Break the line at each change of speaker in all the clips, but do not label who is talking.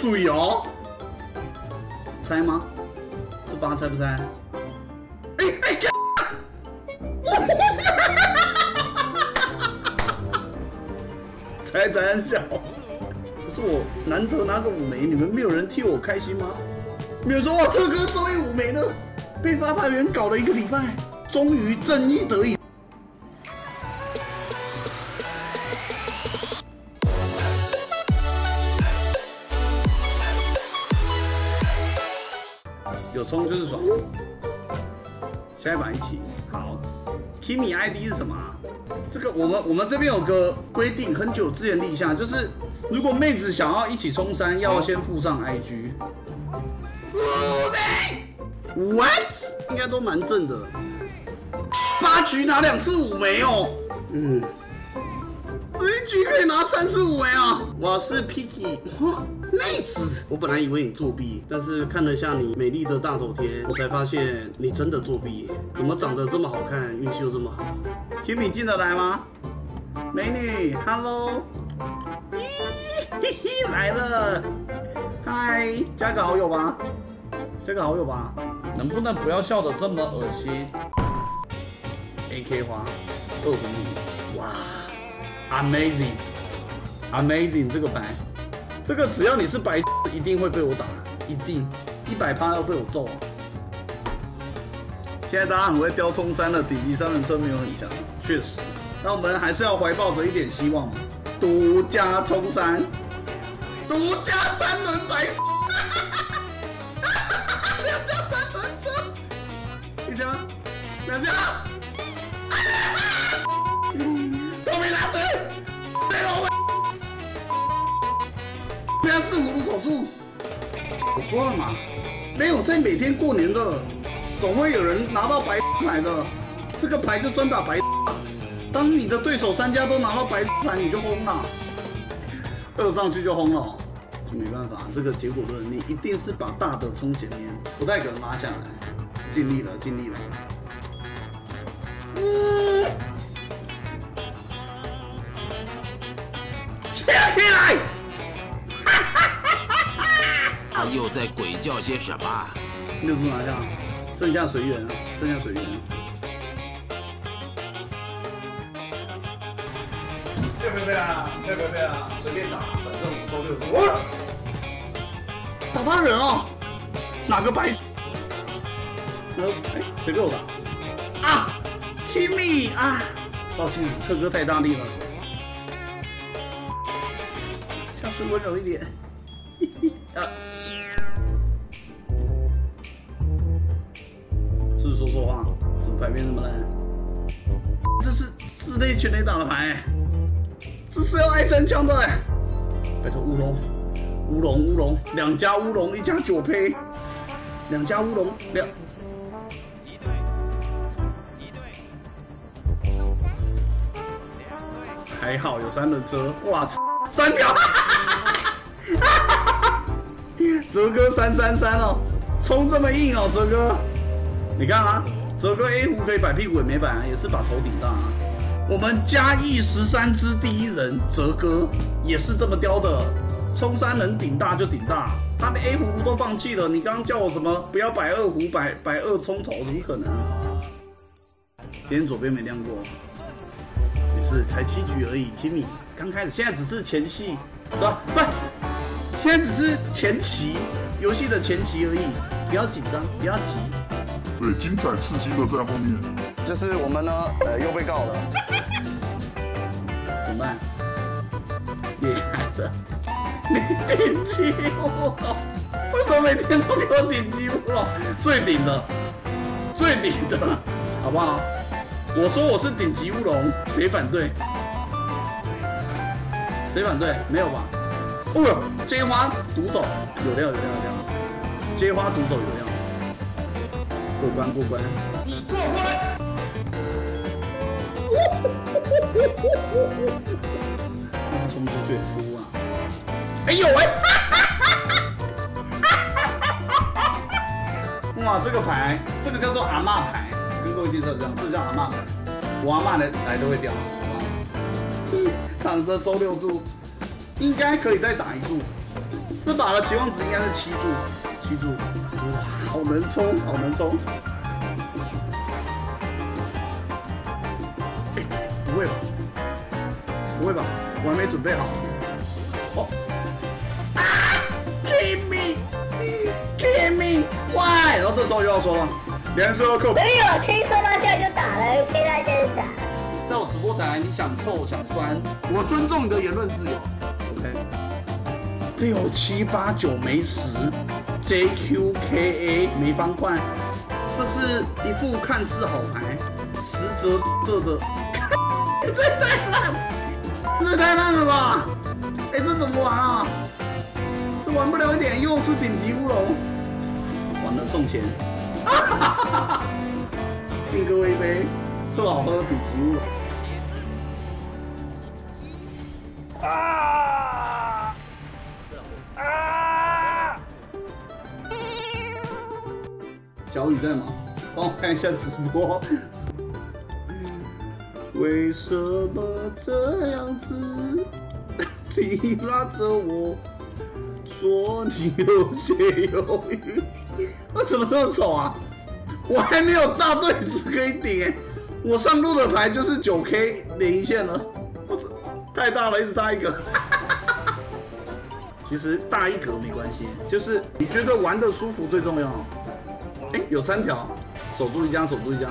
水哦，猜吗？这八猜不猜？哎哎，干！猜猜很小，可是我难得拿个五枚，你们没有人替我开心吗？没有说哇，特哥终于五枚了，被发牌员搞了一个礼拜，终于正义得以。冲就是爽。下一把一起好。Kimi ID 是什么啊？这个我们我们这边有个规定，很久之前立下，就是如果妹子想要一起冲山，要先附上 IG。五枚？What？应该都蛮正的。八局拿两次五枚哦。嗯。这一局可以拿三次五枚啊！我是 Picky。妹子，我本来以为你作弊，但是看了下你美丽的大头贴，我才发现你真的作弊。怎么长得这么好看，运气又这么好？Kimi 进得来吗？美女，Hello，咦，来了，嗨，加个好友吧，加个好友吧。能不能不要笑得这么恶心？AK 花，二红女，哇，Amazing，Amazing 这个牌。这个只要你是白，一定会被我打，一定。一百趴要被我揍。现在大家很会雕冲山了，顶级三轮车没有很强，确实。那我们还是要怀抱着一点希望嘛。独家冲山，独家三轮白，两家三轮车，一家，两家，都没拿谁，四葫芦手术，我说了嘛，没有在每天过年的，总会有人拿到白牌的，这个牌就专打白。当你的对手三家都拿到白牌，你就轰了，二上去就轰了，没办法，这个结果论，你一定是把大的冲前面，不太可能拉下来，尽力了，尽力了。呜，起来！
又在鬼叫些什么？
六出拿下，剩下随缘，剩下随缘。要不要啊？要不要啊？随便打，反正我收六出。打他人哦？哪个白？呃，哎，谁给我打？啊，Kimi 啊！抱歉，特哥太大力了，下次温柔一点。啊。说错话，怎么牌面这么烂？这是四类全雷打的牌，这是要挨三枪的。拜托乌龙，乌龙乌龙，两家乌龙，一家九胚，两家乌龙两。还好有三轮车，哇操，三条！泽哥三三三哦，冲这么硬哦，泽哥。你看啊，泽哥 A 胡可以摆屁股也没摆啊，也是把头顶大啊。我们嘉义十三支第一人泽哥也是这么雕的，冲三能顶大就顶大，他的 A 胡都放弃了。你刚刚叫我什么？不要摆二胡，摆摆二冲头，怎么可能？今天左边没亮过，也是才七局而已。七米刚开始，现在只是前戏，是吧？不，现在只是前期游戏的前期而已，不要紧张，不要急。
对，精彩刺激的在后面。
就是我们呢，呃，又被告了。
怎么办？厉害的，你顶级乌龙，为什么每天都给我顶级乌龙？最顶的，最顶的，好不好？我说我是顶级乌龙，谁反对？谁反对？没有吧？哦呦，接花独走，有料有料有料，接花独走有料。过关过关，你过关！那是冲出去哭啊！哎呦喂！哇，这个牌，这个叫做阿妈牌，跟各位介绍这样，这叫阿妈牌。我阿妈来来都会掉，好不好？躺着收六注，应该可以再打一注。这把的期望值应该是七注，七注，哇，好能冲，好能冲！哎，不会吧？不会吧？我还没准备好。哦，啊！Give me，Give me，Why？然后这时候又要说了，连说扣。
没有，听说他现在就打了，听他现在打。
在我直播台，你想臭想酸，我尊重你的言论自由。六七八九没十，JQKA 没方块，这是一副看似好牌，实则这的，这太烂，这太烂了吧？哎，这怎么玩啊？这玩不了一点，又是顶级乌龙，完了送钱，敬各位一杯特好喝的顶级乌龙。啊！小雨在吗？帮我看一下直播。为什么这样子？你拉着我说你有些有余，我怎么这么丑啊？我还没有大对子可以顶哎，我上路的牌就是九 K 连一线了，我操，太大了，一直大一个。其实大一格没关系，就是你觉得玩的舒服最重要。哎，有三条，守住一家，守住一家。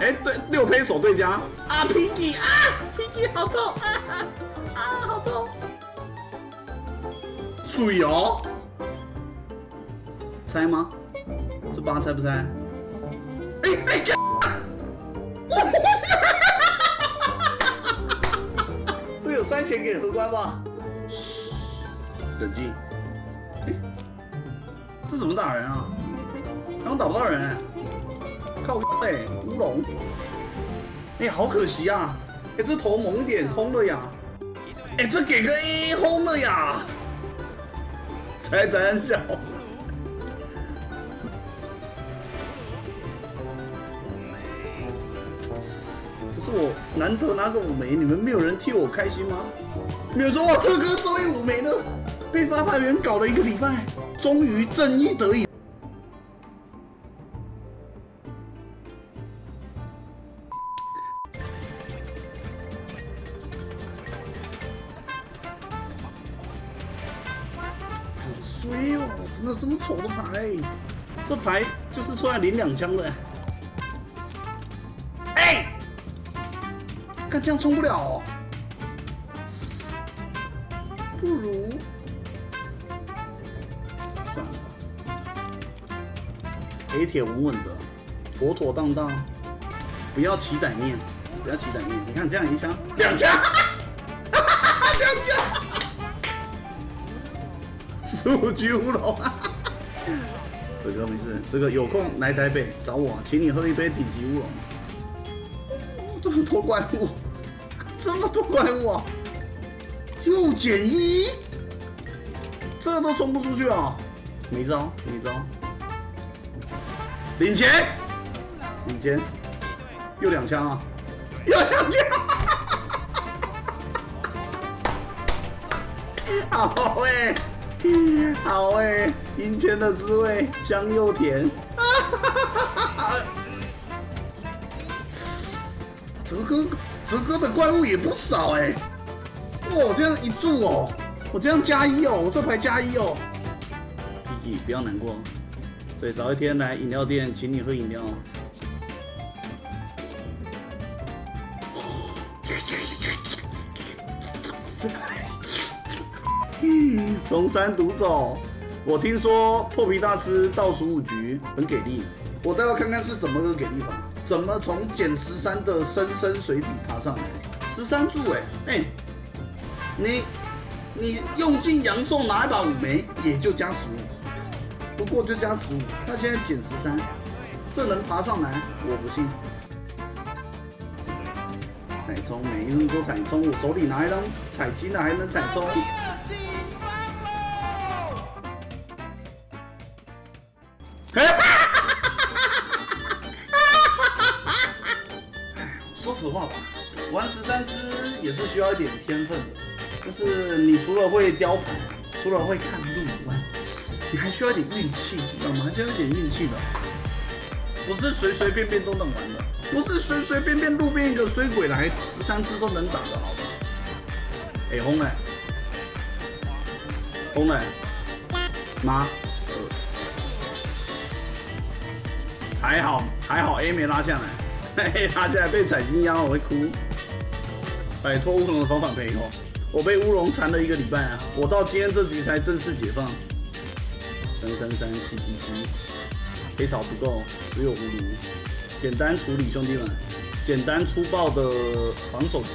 哎，对，六胚守对家。啊，Piggy 啊，Piggy 好痛啊啊，好痛。水哦，猜吗？这八猜不猜？哎哎，这有三钱给荷官吗？冷静。哎，这怎么打人啊？刚打不到人，靠背乌龙。哎，好可惜啊！哎，这头猛点轰了呀！哎，这给个 A 轰了呀！猜猜小。可是我难得拿个五枚，你们没有人替我开心吗？没有说哇，特哥终于五枚了，被发牌员搞了一个礼拜，终于正义得以。这么丑的牌？这牌就是出来领两枪的。哎，看这样冲不了哦。不如算了吧，A 铁稳稳的，妥妥当当，不要起歹念，不要起歹念。你看这样一枪，两枪，两枪，十五局乌龙。这个没事，这个有空来台北找我，请你喝一杯顶级乌龙。这么多怪物，这么多怪物啊！又减一，这都冲不出去啊！没招，没招，领钱，领钱，又两枪啊，又两枪，好哎，好哎，赢钱的滋味香又甜。泽哥，泽哥的怪物也不少哎。哇，我这样一注哦，我这样加一哦，我这牌加一哦。弟弟不要难过，对，早一天来饮料店请你喝饮料。从山独走，我听说破皮大师倒数五局很给力，我倒要看看是什么个给力法，怎么从减十三的深深水底爬上来？十三柱哎哎。你你用尽阳寿拿一把五枚，也就加十五，不过就加十五。他现在减十三，这能爬上来？我不信。彩冲，每一轮都彩冲，我手里拿一张彩金的还能彩冲。实话吧，玩十三只也是需要一点天分的。就是你除了会雕牌，除了会看路以外，你还需要一点运气，你知道吗？还需要一点运气的，不是随随便便都能玩的，不是随随便便路边一个水鬼来十三只都能打的，好吧？哎，红嘞，红嘞，妈，还好还好 A 没拉下来，嘿，拉下来被踩金腰我会哭。摆脱乌龙的方法没有，我被乌龙缠了一个礼拜啊！我到今天这局才正式解放。三三三七七七，黑桃不够，只有葫芦。简单处理，兄弟们，简单粗暴的防守局。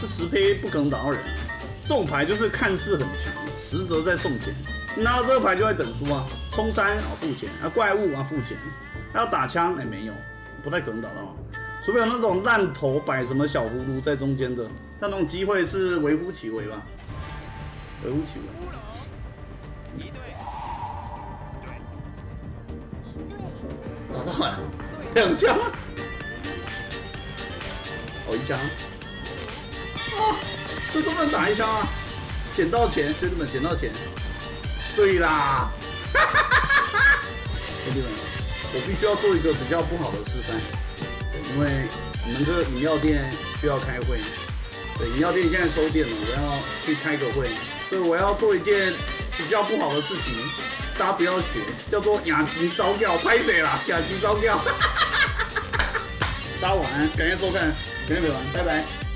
这十胚不可能打到人，这种牌就是看似很强，实则在送钱。拿到这个牌就在等输啊，冲三啊付钱啊，怪物啊付钱，要打枪哎没有，不太可能打到。除非有那种烂头摆什么小葫芦在中间的，但那种机会是微乎其微吧，微乎其微。打到了，两枪，哦一枪，啊，这都能打一枪啊！捡到钱，兄弟们捡到钱，碎啦！兄弟们，我必须要做一个比较不好的示范。因为你们这个饮料店需要开会，对，饮料店现在收店了，我要去开个会，所以我要做一件比较不好的事情，大家不要学，叫做雅集招教，拍谁啦？雅集招教，大家晚安，感谢收看，感谢陪伴，拜拜。